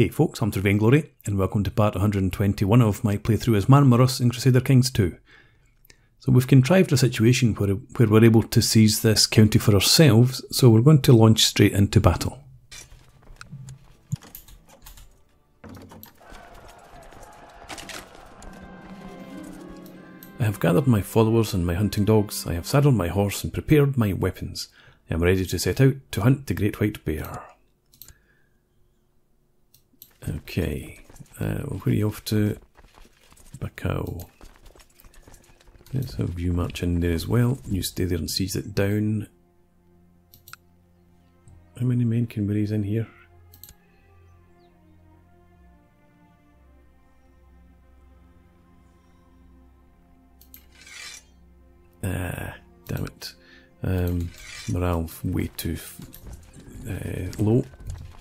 Hey folks, I'm Sir Vainglory, and welcome to part 121 of my playthrough as Marmaros in Crusader Kings 2. So we've contrived a situation where, where we're able to seize this county for ourselves, so we're going to launch straight into battle. I have gathered my followers and my hunting dogs, I have saddled my horse and prepared my weapons. I am ready to set out to hunt the great white bear. Okay, uh, where are you off to? Bacau. Let's have you march in there as well. You stay there and seize it down. How many men can we raise in here? Ah, damn it. Um, morale way too uh, low.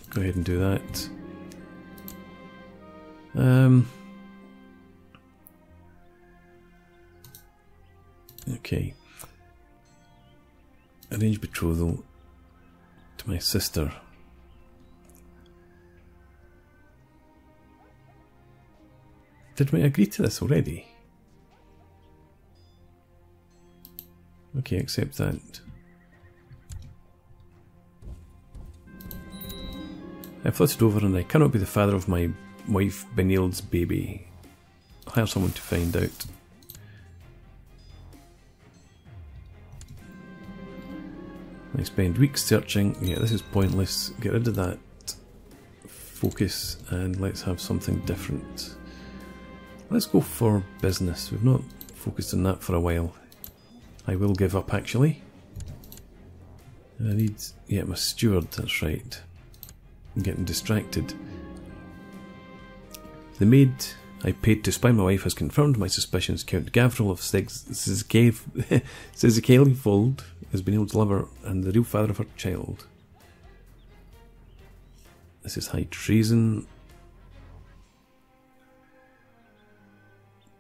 Go ahead and do that. Um, okay. Arrange betrothal to my sister. Did we agree to this already? Okay, accept that. I floated over and I cannot be the father of my wife Benild's baby. I'll hire someone to find out. I spend weeks searching. Yeah, this is pointless. Get rid of that focus and let's have something different. Let's go for business. We've not focused on that for a while. I will give up actually. I need, yeah, my steward, that's right. I'm getting distracted. The maid I paid to spy my wife has confirmed my suspicions. Count Gavril of Sizikali Fold has been able to love her and the real father of her child. This is high treason.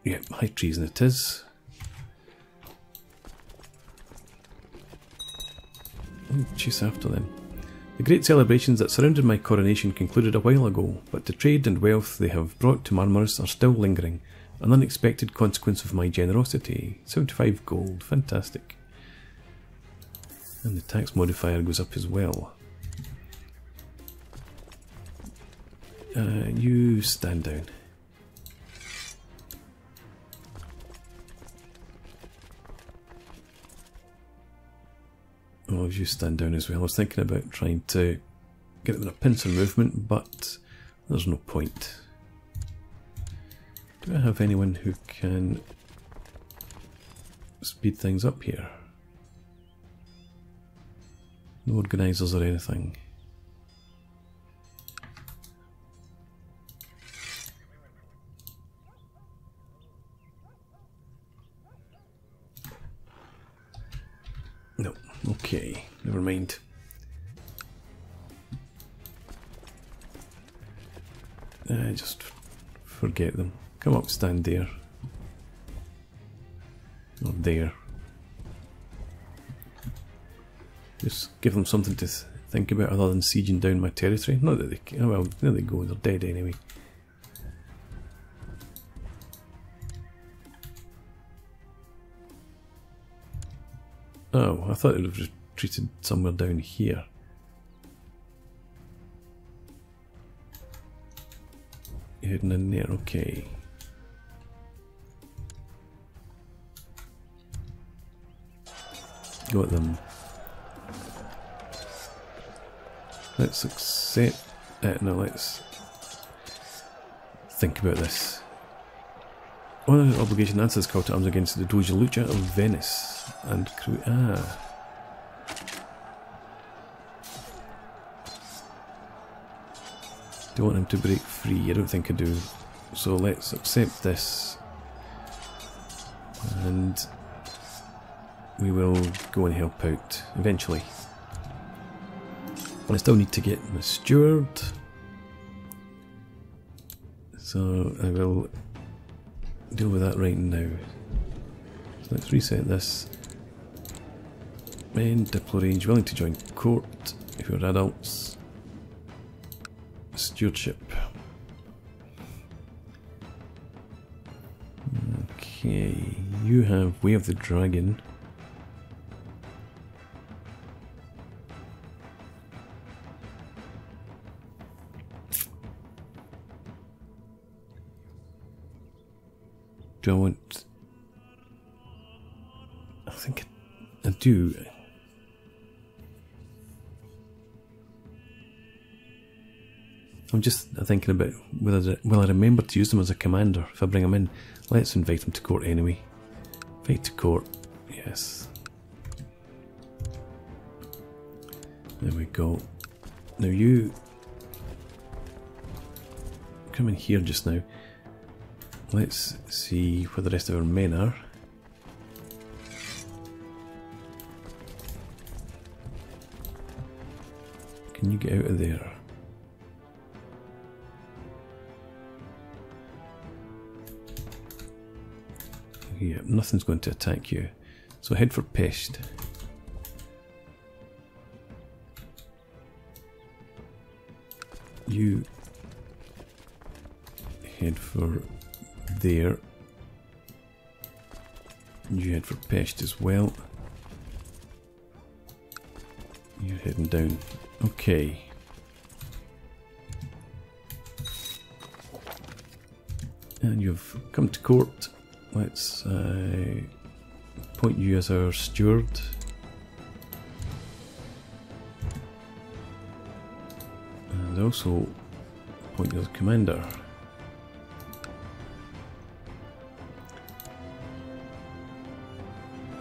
Yep, high treason it is. Oh, chase after them. The great celebrations that surrounded my coronation concluded a while ago, but the trade and wealth they have brought to Marmaros are still lingering, an unexpected consequence of my generosity. 75 gold, fantastic. And the tax modifier goes up as well. Uh, you stand down. Oh, you stand down as well. I was thinking about trying to get it with a pincer movement, but there's no point. Do I have anyone who can speed things up here? No organisers or anything. Okay, never mind. Uh, just forget them. Come up, stand there. Or there. Just give them something to th think about other than sieging down my territory. Not that they can, oh well, there they go, they're dead anyway. Oh, I thought it would have retreated somewhere down here. Hidden in there, okay. Got them. Let's accept it. Uh, no, let's think about this. One obligation answers call to arms against the Doge Lucha of Venice and crew. Ah. Don't want him to break free. I don't think I do. So let's accept this. And we will go and help out eventually. I still need to get my steward. So I will deal with that right now. So let's reset this. Men, diplo range, willing to join court if you're adults stewardship. Okay, you have Way of the Dragon. Do I want... I think I do. I'm just thinking about whether will I remember to use them as a commander if I bring them in. Let's invite them to court anyway. Invite to court, yes. There we go. Now you come in here just now. Let's see where the rest of our men are. Can you get out of there? Yeah, nothing's going to attack you. So head for Pest. You head for there. You head for Pest as well. You're heading down. Okay. And you've come to court. Let's uh, appoint you as our steward. And also appoint you as commander.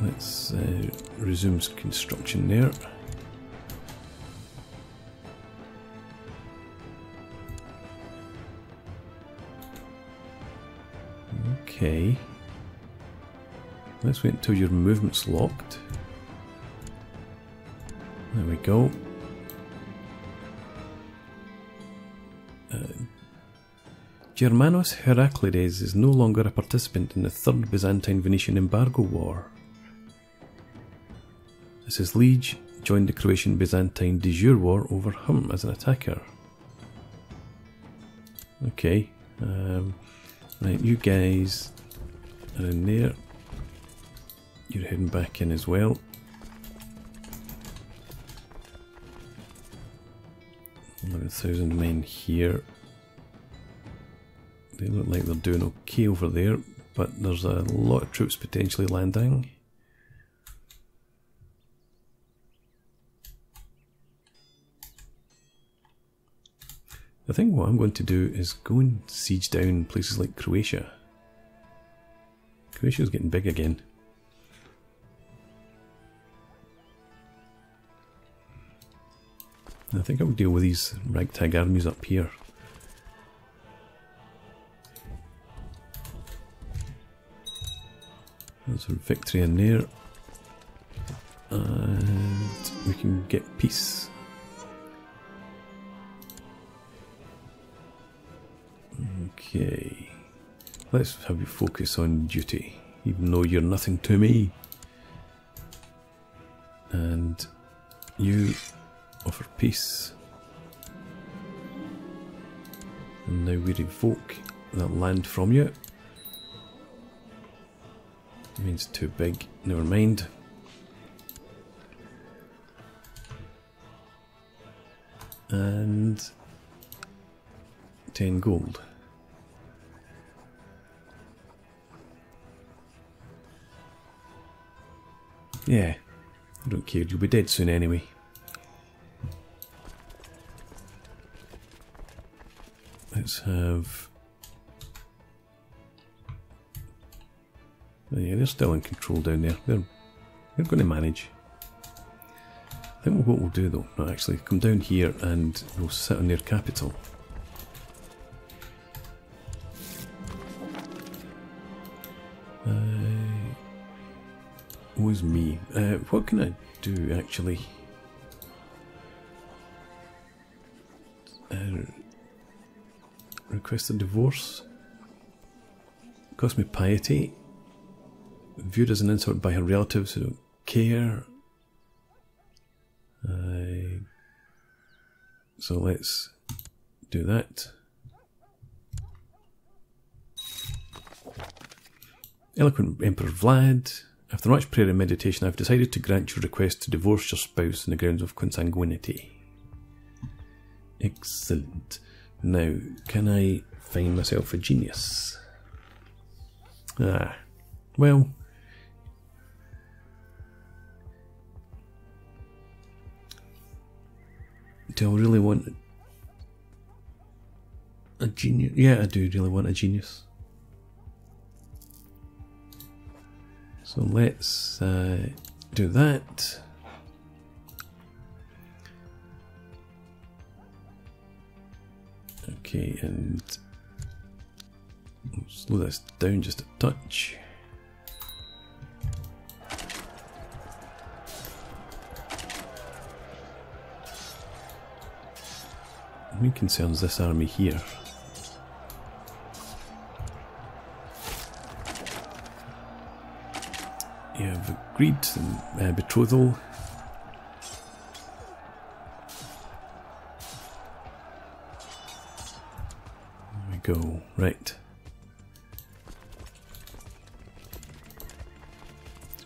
Let's uh, resume construction there. Okay. Let's wait until your movement's locked. There we go. Uh, Germanos Heraclides is no longer a participant in the Third Byzantine Venetian Embargo War. As his liege, joined the Croatian Byzantine de jure war over him as an attacker. Okay. Um, right, you guys are in there. You're heading back in as well. Eleven thousand men here. They look like they're doing okay over there, but there's a lot of troops potentially landing. I think what I'm going to do is go and siege down places like Croatia. Croatia's getting big again. I think I'll deal with these ragtag armies up here. There's a victory in there. And we can get peace. Okay. Let's have you focus on duty, even though you're nothing to me. Peace. And now we revoke that land from you. It means too big, never mind. And 10 gold. Yeah, I don't care, you'll be dead soon anyway. Have... Yeah, they're still in control down there. They're, they're going to manage. I think what we'll do though, no, actually, come down here and we'll sit on their capital. Uh, was me. Uh, what can I do actually? Request a divorce. Cost me piety. Viewed as an insult by her relatives who don't care. Uh, so let's do that. Eloquent Emperor Vlad, after much prayer and meditation, I've decided to grant your request to divorce your spouse on the grounds of consanguinity. Excellent. Now, can I find myself a genius? Ah, well. Do I really want a genius? Yeah, I do really want a genius. So let's uh, do that. Okay, and slow this down just a touch. Me concerns this army here. You have agreed uh, betrothal.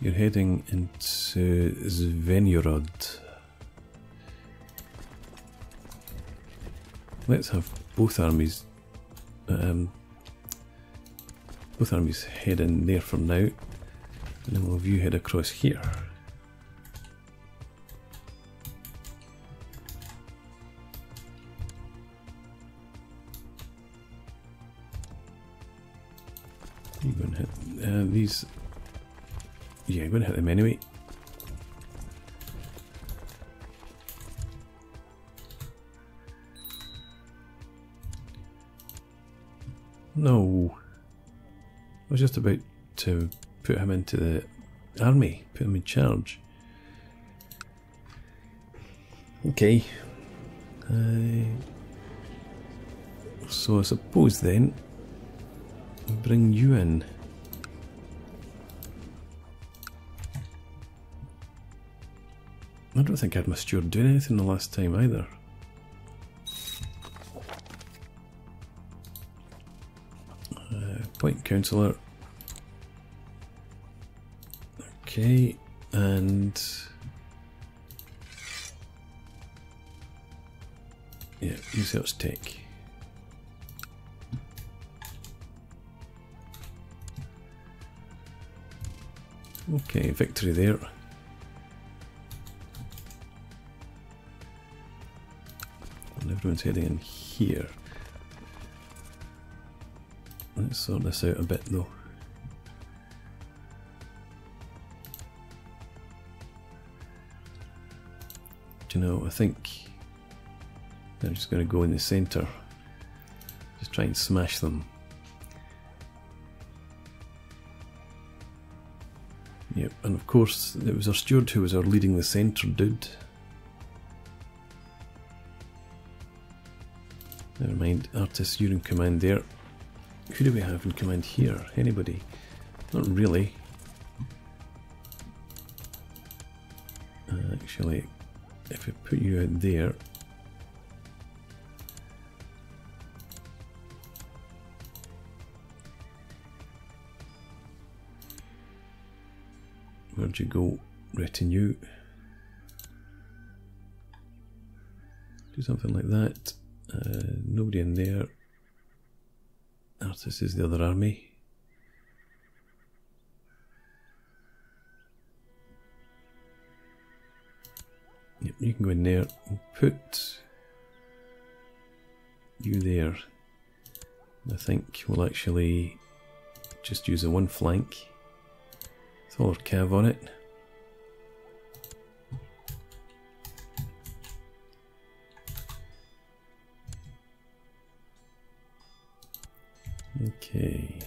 You're heading into Zvenigorod. Let's have both armies um, both armies head in there for now. And then we'll view head across here. Yeah, I'm going to hit them anyway. No. I was just about to put him into the army, put him in charge. Okay. Uh, so I suppose then, bring you in. I don't think I had my steward doing anything the last time either. Uh, point councillor. Okay, and yeah, research tech. Okay, victory there. Everyone's heading in here. Let's sort this out a bit though. Do you know, I think I'm just going to go in the centre. Just try and smash them. Yep, and of course it was our steward who was our leading the centre dude. Never mind, artist, you're in command there. Who do we have in command here? Anybody? Not really. Uh, actually, if I put you out there, where'd you go, retinue? Do something like that. Uh, nobody in there. Artis is the other army. Yep, you can go in there and put you there. I think we'll actually just use the one flank. Throw our cav on it. Okay.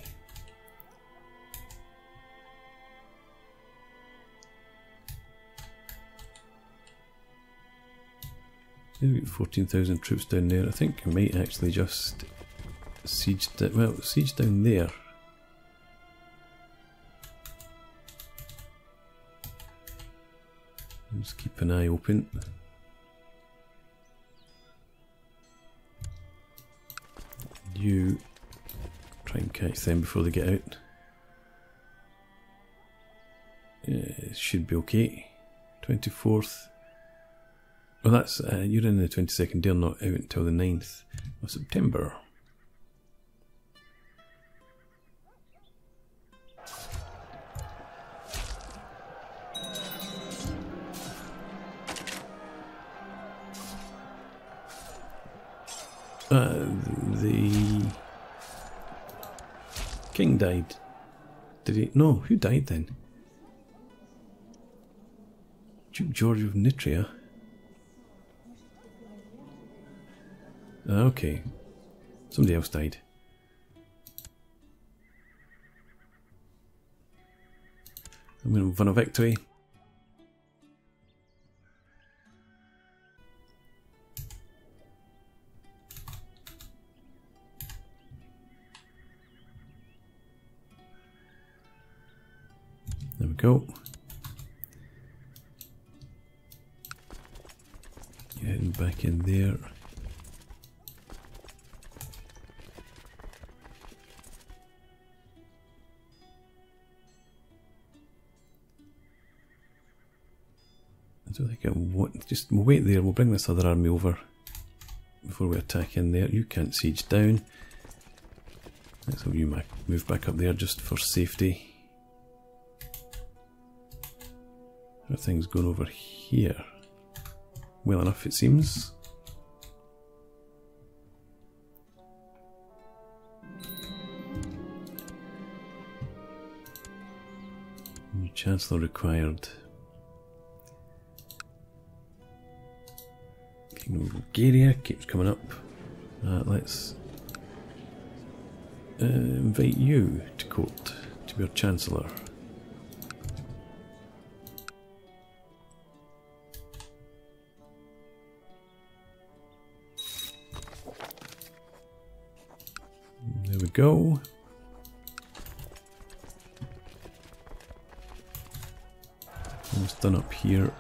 Maybe 14,000 troops down there. I think we might actually just siege, that. well, siege down there. Just keep an eye open. You Try and catch them before they get out. It should be okay. 24th. Well, that's, uh, you're in the 22nd, they're not out until the 9th of September. Died. Did he? No, who died then? Duke George of Nitria. Ah, okay. Somebody else died. I'm going to win a victory. Go. Getting back in there. I don't think I want. Just wait there. We'll bring this other army over before we attack in there. You can't siege down. Have you move back up there just for safety. Everything's going over here. Well enough, it seems. New Chancellor required. Kingdom of Bulgaria keeps coming up. Uh, let's uh, invite you to court to be our Chancellor. There we go. Almost done up here.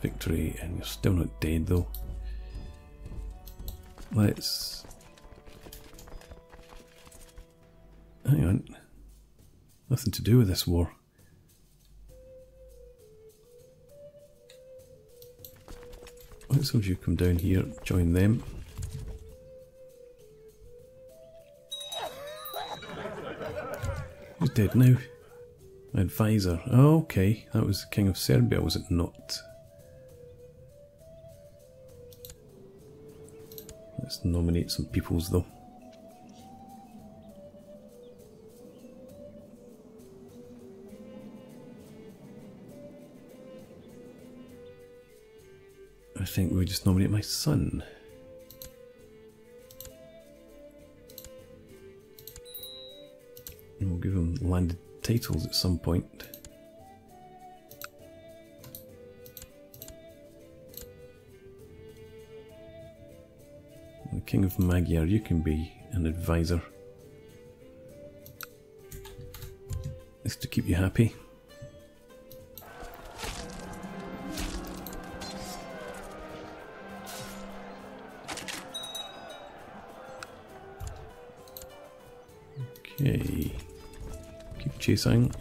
Victory, and you're still not dead though. Let's... Hang on. Nothing to do with this war. Let's have you come down here, join them. Dead now? Advisor. Oh, okay, that was the King of Serbia, was it not? Let's nominate some peoples though. I think we just nominate my son. Give him landed titles at some point. The King of Magyar, you can be an advisor. It's to keep you happy. Keep chasing.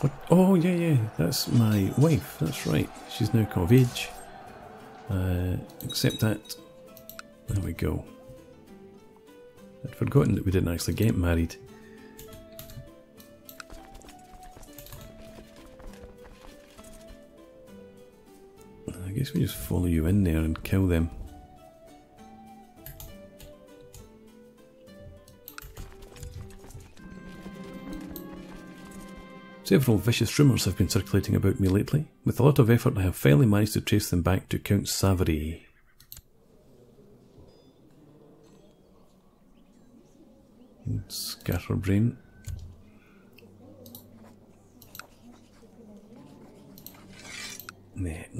What? Oh, yeah, yeah, that's my wife, that's right. She's now come of age. Uh, accept that. There we go. I'd forgotten that we didn't actually get married. Guess we just follow you in there and kill them. Several vicious rumours have been circulating about me lately. With a lot of effort I have finally managed to trace them back to Count Savary. Scatterbrain.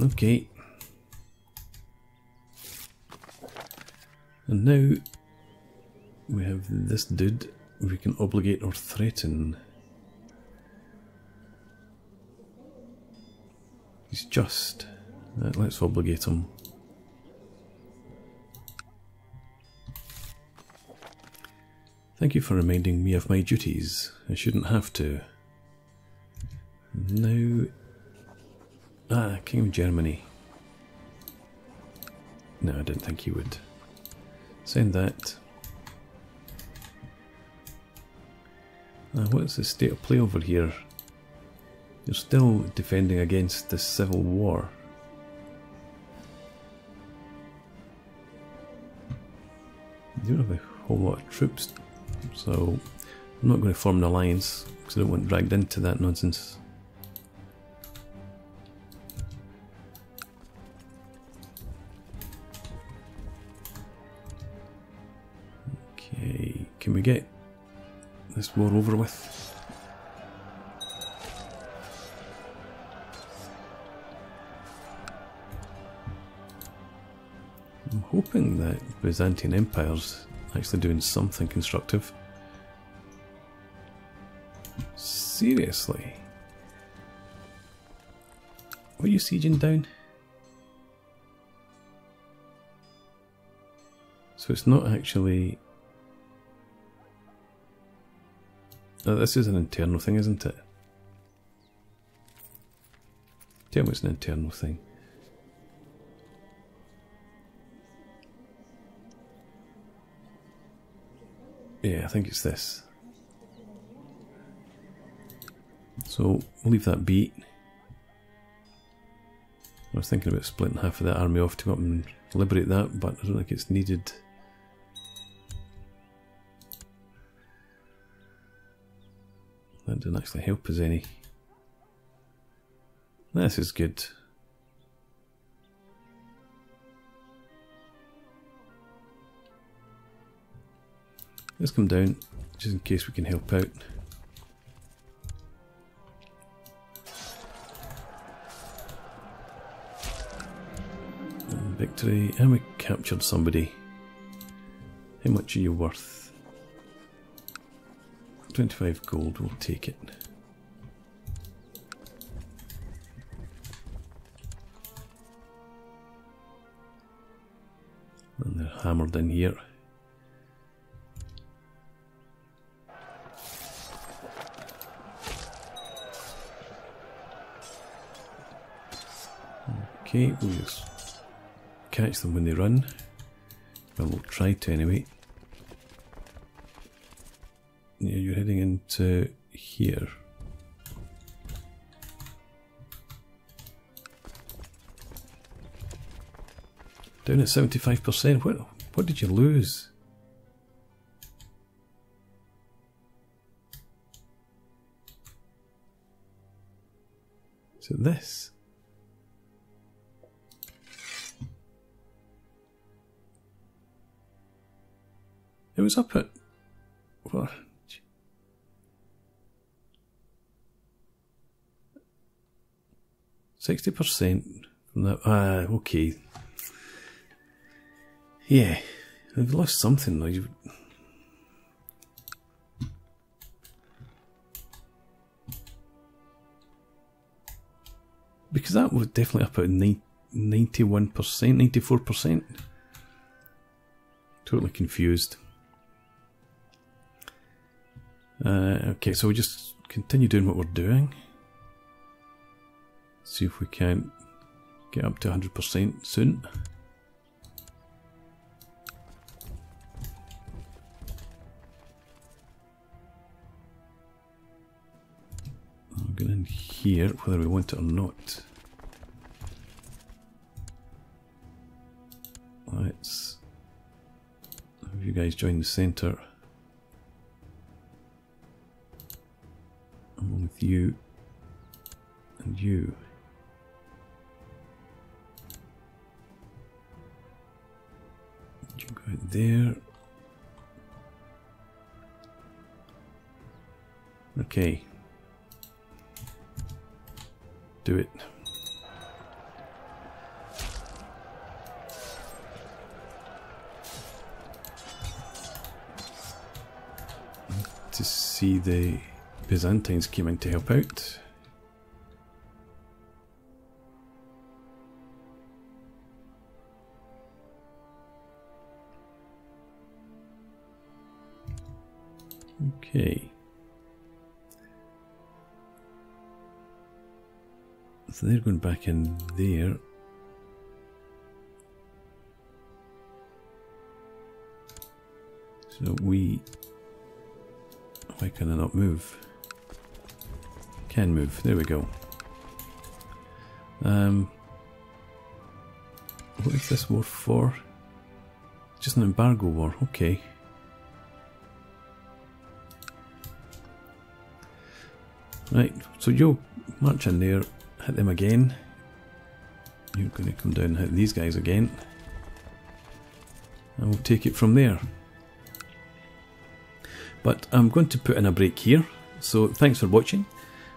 Okay. And now we have this dude we can obligate or threaten. He's just. Right, let's obligate him. Thank you for reminding me of my duties. I shouldn't have to. Now... Ah, King of Germany. No, I didn't think he would. Send that. Uh, what's the state of play over here? You're still defending against the civil war. You don't have a whole lot of troops, so I'm not going to form an alliance because I don't want dragged into that nonsense. We get this war over with? I'm hoping that Byzantine Empire's actually doing something constructive. Seriously? What are you sieging down? So it's not actually... This is an internal thing, isn't it? Tell me it's an internal thing. Yeah, I think it's this. So we'll leave that beat. I was thinking about splitting half of that army off to go up and liberate that, but I don't think it's needed. That didn't actually help us any. This is good. Let's come down, just in case we can help out. victory, and we captured somebody. How much are you worth? 25 gold, we'll take it. And they're hammered in here. Okay, we'll just catch them when they run. Well, we'll try to anyway. Yeah, you're heading into here. Down at 75%. What, what did you lose? Is it this? It was up at what? Sixty percent from that. Ah, okay. Yeah, they've lost something. Because that was definitely up at 91%, 94%. Totally confused. Uh, okay, so we just continue doing what we're doing. See if we can get up to 100% soon. I'm going in here, whether we want it or not. Let's have you guys join the centre. Along with you and you. There. Okay. Do it. To see the Byzantines came in to help out. Okay. So they're going back in there. So we... Why can I not move? Can move. There we go. Um, what is this war for? Just an embargo war. Okay. Right, so you'll march in there, hit them again. You're going to come down and hit these guys again. And we'll take it from there. But I'm going to put in a break here, so thanks for watching.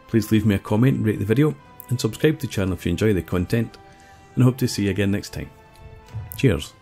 Please leave me a comment, rate the video, and subscribe to the channel if you enjoy the content, and hope to see you again next time. Cheers.